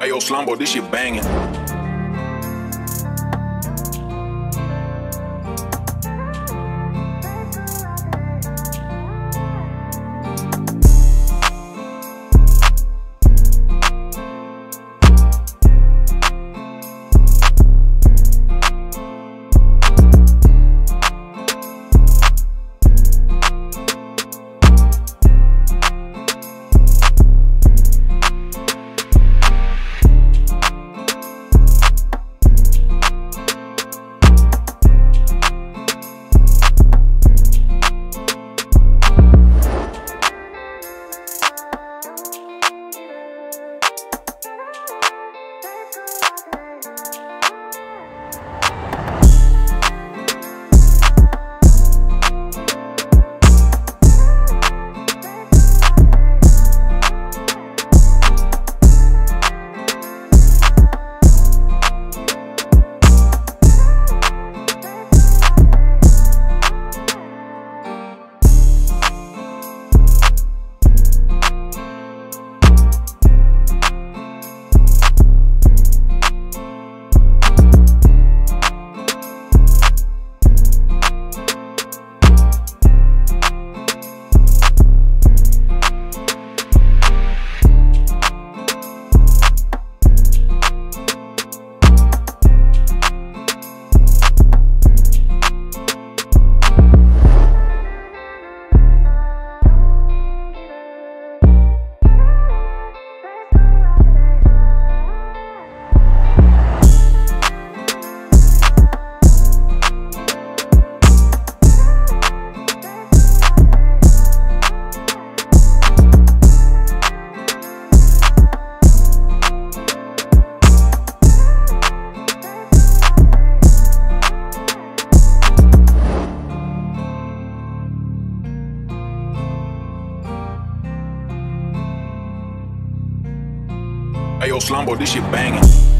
Hey, yo, Slumbo, this shit banging. Hey, yo, Slumbo, this shit banging.